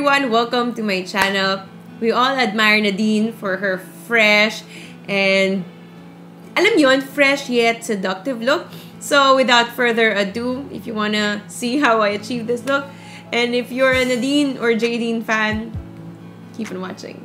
everyone! Welcome to my channel. We all admire Nadine for her fresh and alam yon, fresh yet seductive look. So without further ado, if you wanna see how I achieve this look, and if you're a Nadine or Jadine fan, keep on watching.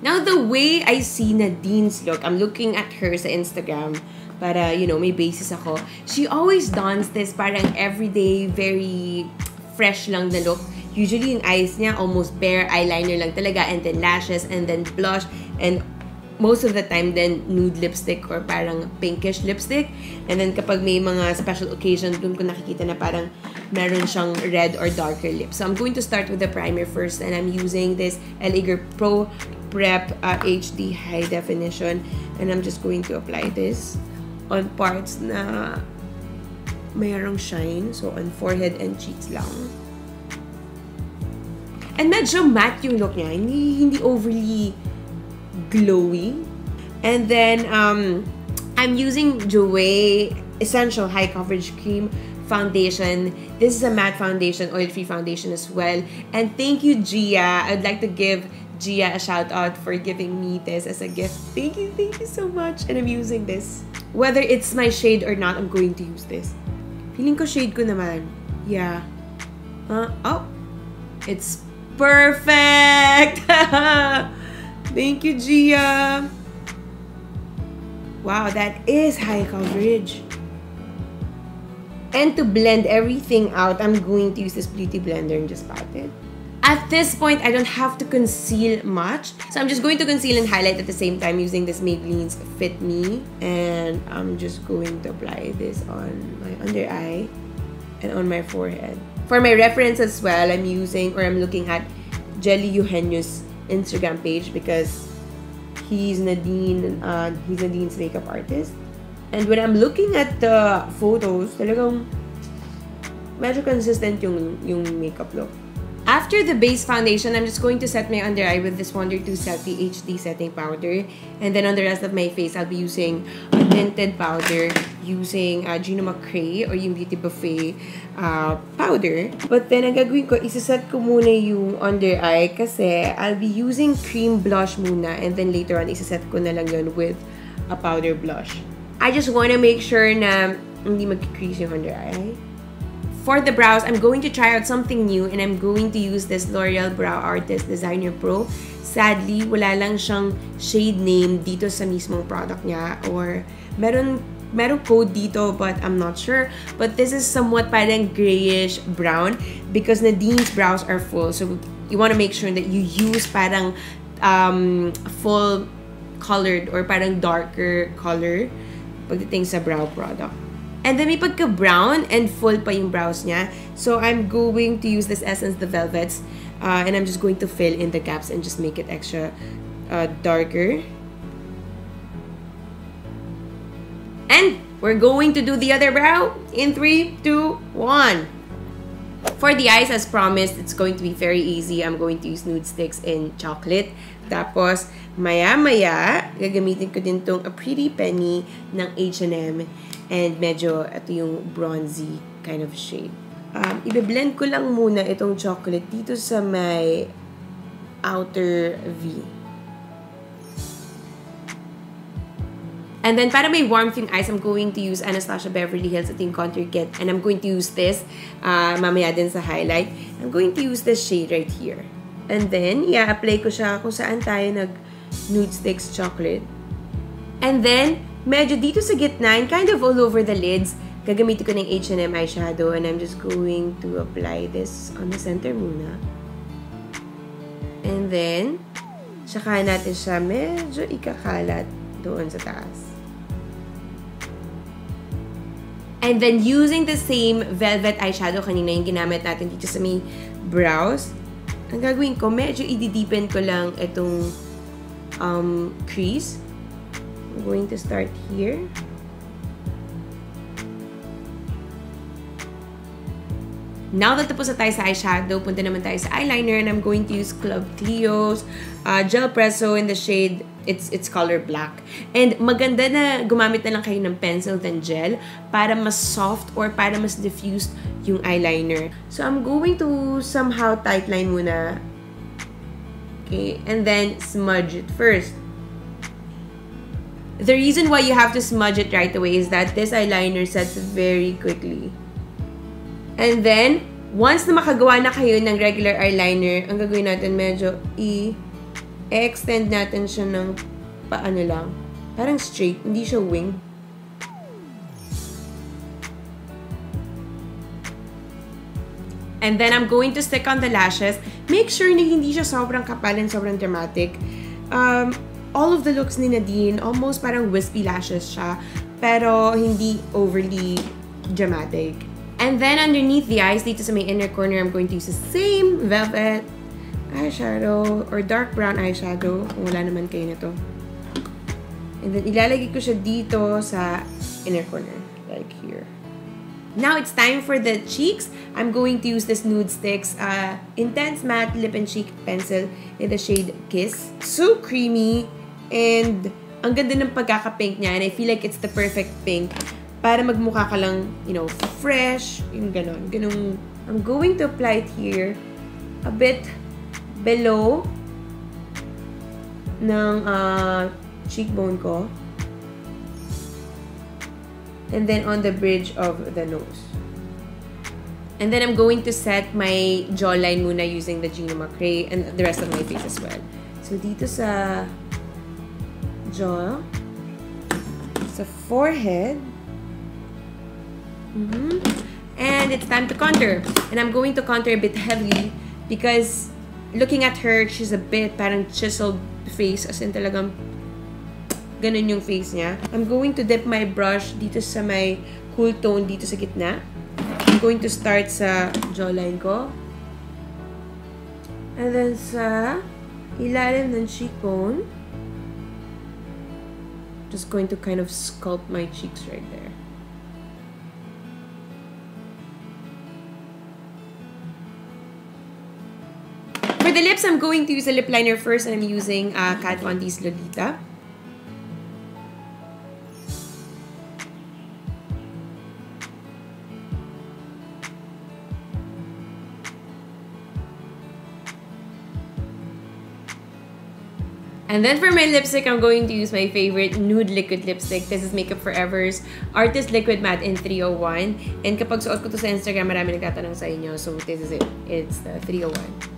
Now, the way I see Nadine's look, I'm looking at her sa Instagram para, you know, may basis ako. She always dons this parang everyday, very fresh lang na look. Usually, yung eyes niya, almost bare eyeliner lang talaga, and then lashes, and then blush, and most of the time then nude lipstick or parang pinkish lipstick. And then kapag may mga special occasion, dun ko nakikita na parang meron siyang red or darker lips. So I'm going to start with the primer first and I'm using this Eliger Pro Prep uh, HD High Definition and I'm just going to apply this on parts na mayroong shine. So on forehead and cheeks lang. And medyo matte yung look niya. Hindi, hindi overly glowy. And then, um, I'm using Jouer Essential High Coverage Cream Foundation. This is a matte foundation, oil-free foundation as well. And thank you, Gia. I'd like to give Gia a shout out for giving me this as a gift. Thank you, thank you so much. And I'm using this. Whether it's my shade or not, I'm going to use this. Feeling ko shade ko naman. Yeah. Uh, oh. It's perfect! Thank you, Gia. Wow, that is high coverage. And to blend everything out, I'm going to use this Beauty Blender and just pat it. At this point, I don't have to conceal much. So I'm just going to conceal and highlight at the same time using this Maybelline's Fit Me. And I'm just going to apply this on my under eye and on my forehead. For my reference as well, I'm using or I'm looking at Jelly Eugenio's Instagram page because he's Nadine, uh, he's Nadine's makeup artist. And when I'm looking at the photos, talagang medyo consistent yung, yung makeup look. After the base foundation, I'm just going to set my under eye with this Wonder 2 Selfie HD setting powder. And then on the rest of my face, I'll be using a tinted powder using uh, Gina McCrae or yung Beauty Buffet uh, powder. But then, ang gagawin ko, isaset ko muna yung under eye kasi I'll be using cream blush muna and then later on, isaset ko na lang yun with a powder blush. I just want to make sure na hindi mag-crease yung under eye. For the brows, I'm going to try out something new and I'm going to use this L'Oreal Brow Artist Designer Pro. Sadly, wala lang siyang shade name dito sa mismong product niya or meron meron code dito but I'm not sure. But this is somewhat parang grayish brown because Nadine's brows are full. So you want to make sure that you use parang um, full colored or parang darker color pagdating sa brow product. And then may pagka-brown and full pa yung brows niya. So I'm going to use this Essence The Velvets. Uh, and I'm just going to fill in the gaps and just make it extra uh, darker. We're going to do the other brow in 3, 2, 1. For the eyes, as promised, it's going to be very easy. I'm going to use nude sticks in chocolate. Tapos, maya-maya, gagamitin ko din tong A Pretty Penny ng H&M. And medyo, ito yung bronzy kind of shade. Um, Ibe-blend ko lang muna itong chocolate dito sa may outer V. And then, para may warmth yung eyes, I'm going to use Anastasia Beverly Hills. Ito yung contour kit. And I'm going to use this uh, mamaya din sa highlight. I'm going to use this shade right here. And then, yeah, apply ko siya kung saan tayo nag nude sticks chocolate. And then, medyo dito sa gitna and kind of all over the lids, gagamitin ko ng H&M eyeshadow and I'm just going to apply this on the center muna. And then, saka natin siya medyo ikakalat doon sa taas. And then, using the same velvet eyeshadow kanina yung ginamit natin dito sa may brows, ang gagawin ko, medyo i-deepen ko lang itong um, crease. I'm going to start here. Now that tapos na tayo sa eyeshadow, punta naman tayo sa eyeliner and I'm going to use Club Clio's uh, Gel Presso in the shade it's it's color black. And maganda na gumamit na lang kayo ng pencil than gel para mas soft or para mas diffused yung eyeliner. So I'm going to somehow tightline muna. Okay, and then smudge it first. The reason why you have to smudge it right away is that this eyeliner sets very quickly. And then, once na makagawa na kayo ng regular eyeliner, ang gagawin natin medyo i- extend natin siya ng paano lang. Parang straight, hindi siya wing. And then I'm going to stick on the lashes. Make sure na hindi siya sobrang kapal and sobrang dramatic. Um, all of the looks ni Nadine, almost parang wispy lashes siya, pero hindi overly dramatic. And then underneath the eyes, dito sa may inner corner, I'm going to use the same velvet eyeshadow or dark brown eyeshadow kung wala naman kayo nito. And then ilalagay ko siya dito sa inner corner, like here. Now it's time for the cheeks. I'm going to use this Nude Sticks uh, Intense Matte Lip and Cheek Pencil in the shade Kiss. So creamy and ang ganda ng pagkaka-pink niya and I feel like it's the perfect pink para magmukha ka lang, you know, fresh, yung ganon. Ganong, I'm going to apply it here a bit below ng uh, cheekbone ko. And then on the bridge of the nose. And then I'm going to set my jawline muna using the Gino Macrae and the rest of my face as well. So dito sa jaw, sa forehead, mm -hmm. and it's time to contour. And I'm going to contour a bit heavily because looking at her, she's a bit parang chiseled face as in talagang ganun yung face niya. I'm going to dip my brush dito sa may cool tone dito sa gitna. I'm going to start sa jawline ko. And then sa ilalim ng cheekbone. Just going to kind of sculpt my cheeks right there. For the lips, I'm going to use a lip liner first and I'm using uh, Kat Von D's Lolita. And then for my lipstick, I'm going to use my favorite nude liquid lipstick. This is Makeup Forever's Artist Liquid Matte in 301. And kapag suot ko to sa Instagram, marami nagtatanong sa inyo. So this is it. It's the 301.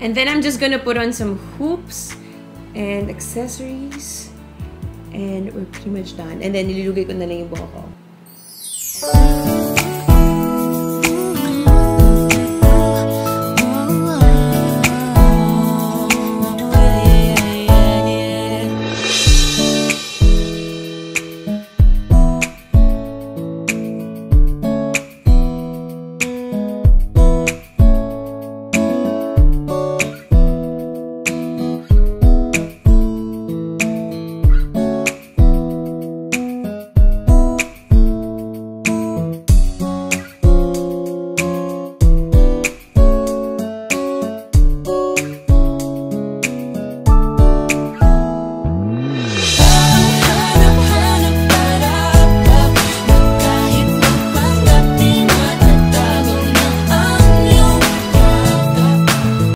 And then I'm just gonna put on some hoops and accessories. And we're pretty much done. And then nililugay ko na lang yung buhok ko.